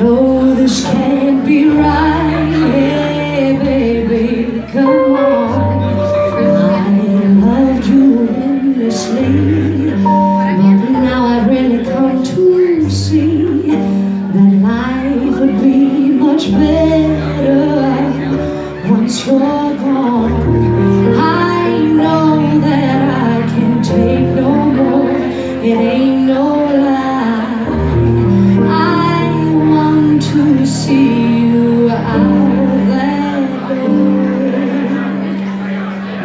know this can't be right. Hey baby, come on. I loved you endlessly But now I really come to see That life would be much better Once you're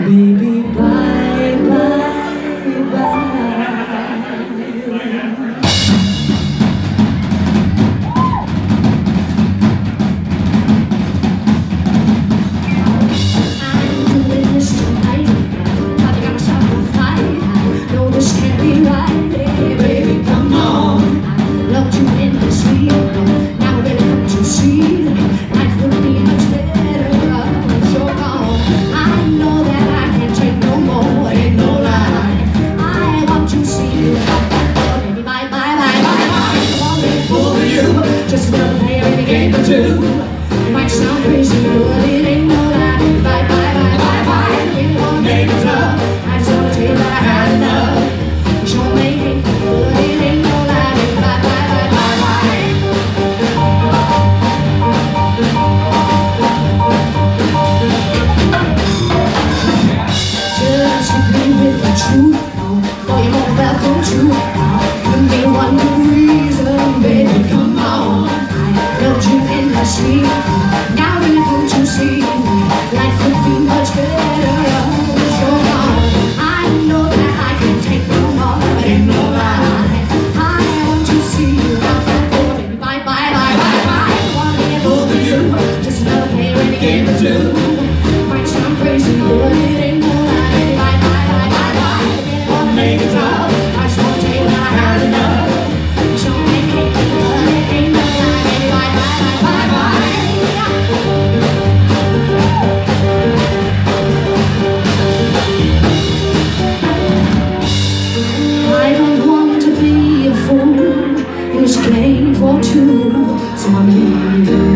Baby, bye. Sound crazy, but it ain't Make it time. Spanish came for two, so I'm it.